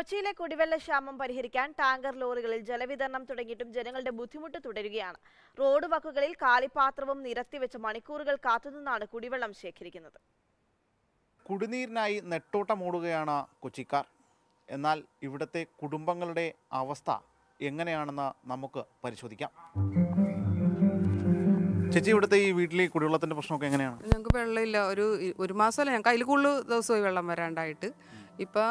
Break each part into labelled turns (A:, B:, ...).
A: കൊച്ചിയിലെ കുടിവെള്ള ക്ഷാമം പരിഹരിക്കാൻ ടാങ്കർ ലോറികളിൽ ജലവിതരണം തുടങ്ങിയിട്ടും ജനങ്ങളുടെ ബുദ്ധിമുട്ട് തുടരുകയാണ്. റോഡ് വക്കുകളിൽ കാലിപാത്രവും നിരത്തിവെച്ച് മണിക്കൂറുകൾ കാത്തുനിന്നാണ് കുടിവെള്ളം ശേഖരിക്കുന്നത്.
B: കുടിനീരിനായി നെട്ടോട്ടമോടുകയാണ് കൊച്ചിക്കാർ. എന്നാൽ ഇവിടുത്തെ കുടുംബങ്ങളുടെ അവസ്ഥ എങ്ങനെയാണെന്ന് നമുക്ക് പരിശോധിക്കാം. ചേച്ചി ഇവിടുത്തെ ഈ വീട്ടിലെ കുടിവെള്ളത്തിന്റെ പ്രശ്നമൊക്കെ എങ്ങനെയാണ്?
C: ഞങ്ങൾക്ക് വെള്ളമില്ല. ഒരു ഒരു മാസമല്ല. ഞങ്ങൾക്ക് അതിൽ കൂടുതൽ ദിവസമായി വെള്ളം വരാണ്ടായിട്ട്. ഇപ്പം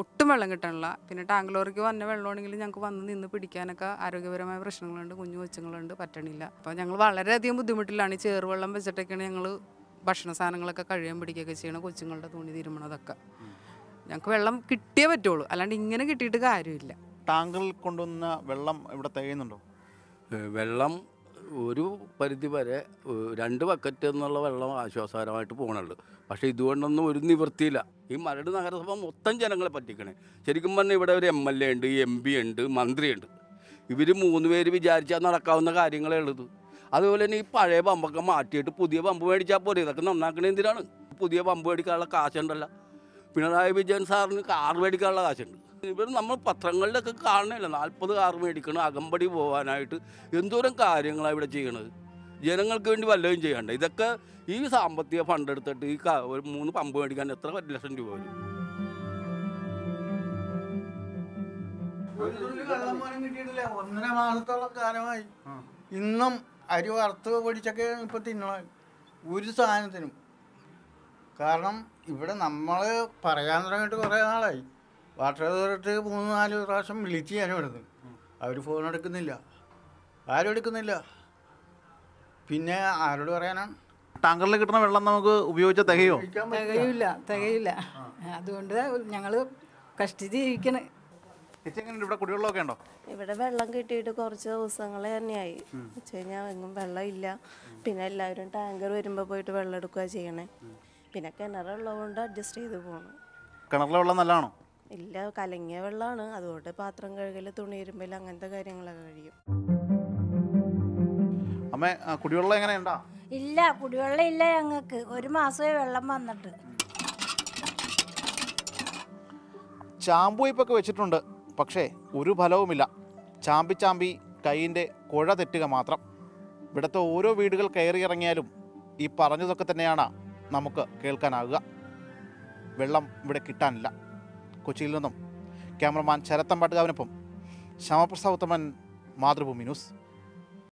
C: ഒട്ടും വെള്ളം കിട്ടണില്ല പിന്നെ ടാങ്ക് ലോറിക്ക് വന്ന വെള്ളമാണെങ്കിൽ ഞങ്ങൾക്ക് വന്ന് നിന്ന് പിടിക്കാനൊക്കെ ആരോഗ്യപരമായ പ്രശ്നങ്ങളുണ്ട് കുഞ്ഞു കൊച്ചുങ്ങളുണ്ട് പറ്റണില്ല. അപ്പോൾ ഞങ്ങൾ വളരെയധികം ബുദ്ധിമുട്ടിലാണ് ഈ ചേറുവെള്ളം വെച്ചിട്ടൊക്കെയാണ് ഞങ്ങൾ ഭക്ഷണ സാധനങ്ങളൊക്കെ കഴിയാൻ പിടിക്കുകയൊക്കെ ചെയ്യണം കൊച്ചുങ്ങളുടെ തുണി തിരുമണതൊക്കെ. ഞങ്ങൾക്ക് വെള്ളം കിട്ടിയേ പറ്റുള്ളൂ. അല്ലാണ്ട് ഇങ്ങനെ കിട്ടിയിട്ട് കാര്യമില്ല.
B: ടാങ്കിൽ കൊണ്ടുവന്ന വെള്ളം ഇവിടെ തികയുന്നുണ്ടോ?
D: വെള്ളം ഒരു പരിധി വരെ രണ്ട് ബക്കറ്റ് എന്നുള്ള വെള്ളം ആശ്വാസകരമായിട്ട് പോകണുള്ളൂ പക്ഷേ ഇതുകൊണ്ടൊന്നും ഒരു നിവൃത്തിയില്ല. ഈ മരട് നഗരസഭ മൊത്തം ജനങ്ങളെ പറ്റിക്കണേ. ശരിക്കും പറഞ്ഞാൽ ഇവിടെ ഒരു എം എൽ എ ഉണ്ട് എം പി ഉണ്ട് മന്ത്രിയുണ്ട്. ഇവർ മൂന്ന് പേര് വിചാരിച്ചാൽ നടക്കാവുന്ന കാര്യങ്ങളേ ഉള്ളത് അതുപോലെ തന്നെ ഈ പഴയ പമ്പൊക്കെ മാറ്റിയിട്ട് പുതിയ പമ്പ് മേടിച്ചാൽ പോരെ? ഇതൊക്കെ നന്നാക്കണേ എന്തിനാണ്? പുതിയ പമ്പ് മേടിക്കാനുള്ള കാശുണ്ടല്ല. പിണറായി വിജയൻ സാറിന് കാർ മേടിക്കാനുള്ള കാശുണ്ട്. ഇവർ നമ്മൾ പത്രങ്ങളിലൊക്കെ കാണുന്നില്ല? നാൽപ്പത് കാർ മേടിക്കണം അകമ്പടി പോകാനായിട്ട് എന്തോരം കാര്യങ്ങളാണ് ഇവിടെ ചെയ്യണത്? ജനങ്ങൾക്ക് വേണ്ടി വല്ലതും ചെയ്യണ്ട? ഇതൊക്കെ ഈ സാമ്പത്തിക ഫണ്ട് എടുത്തിട്ട് ഈ ഒരു മൂന്ന് പമ്പ് മേടിക്കാൻ എത്ര ലക്ഷം രൂപ വരും?
E: ഒന്നര മാസത്തോളം കാലമായി. ഇന്നും അരി വറുത്ത് പൊടിച്ചൊക്കെ ഇപ്പൊ തിന്നണം ഒരു സാധനത്തിനും. കാരണം ഇവിടെ നമ്മൾ പറയാൻ തുടങ്ങിയിട്ട് കുറേ നാളായി. വാട്ടർ അതോറിറ്റി മൂന്ന് നാല് പ്രാവശ്യം വിളിച്ച് ഞാൻ ഇവിടുന്ന് അവർ ഫോൺ എടുക്കുന്നില്ല. ആരും എടുക്കുന്നില്ല. പിന്നെ ആരോട് പറയാനാണ്
B: ടാങ്കറിൽ കിട്ടുന്ന വെള്ളം നമുക്ക് ഉപയോഗിച്ച തികയോ.
F: തികയില്ല തികയില്ല അതുകൊണ്ട് ഞങ്ങൾ കഷ്ടിച്ച് ജീവിക്കണേ
B: ഇവിടെ കുടിവെള്ളമൊക്കെ ഉണ്ടോ?
G: ഇവിടെ വെള്ളം കിട്ടിയിട്ട് കുറച്ച് ദിവസങ്ങൾ തന്നെയായി. വെച്ച് കഴിഞ്ഞാൽ എങ്ങും വെള്ളം ഇല്ല പിന്നെ എല്ലാവരും ടാങ്കർ വരുമ്പോൾ പോയിട്ട് വെള്ളം എടുക്കുക ചെയ്യണേ. പിന്നെ കിണറുള്ളതുകൊണ്ട് അഡ്ജസ്റ്റ് ചെയ്ത് പോകണം
B: കിണറിലെ വെള്ളം നല്ലതാണോ?
G: ഇല്ല കലങ്ങിയ വെള്ളമാണ് അതുകൊണ്ട് പാത്രം കഴുകൽ തുണി ഇരുമ്പൽ അങ്ങനത്തെ കാര്യങ്ങളൊക്കെ കഴിയും.
B: അമ്മ ആ, കുടിവെള്ളം എങ്ങനെയുണ്ടാ?
H: ഇല്ല കുടിവെള്ളം ഇല്ല ഞങ്ങൾക്ക്. ഒരു മാസമേ വെള്ളം വന്നിട്ട്.
B: ചാമ്പുവയ്പൊക്കെ വെച്ചിട്ടുണ്ട്. പക്ഷേ ഒരു ഫലവുമില്ല. ചാമ്പി ചാമ്പി കൈയിന്റെ കുഴ തെറ്റുക മാത്രം. ഇവിടുത്തെ ഓരോ വീടുകൾ കയറി ഇറങ്ങിയാലും ഈ പറഞ്ഞതൊക്കെ തന്നെയാണ് നമുക്ക് കേൾക്കാനാകുക വെള്ളം ഇവിടെ കിട്ടാനില്ല. കൊച്ചിയിൽ നിന്നും ക്യാമറമാൻ ശരത്തമ്പാട്ടുകാവിനൊപ്പം ശ്യാമപ്രസാദ് ഉത്തമൻ മാതൃഭൂമി ന്യൂസ്.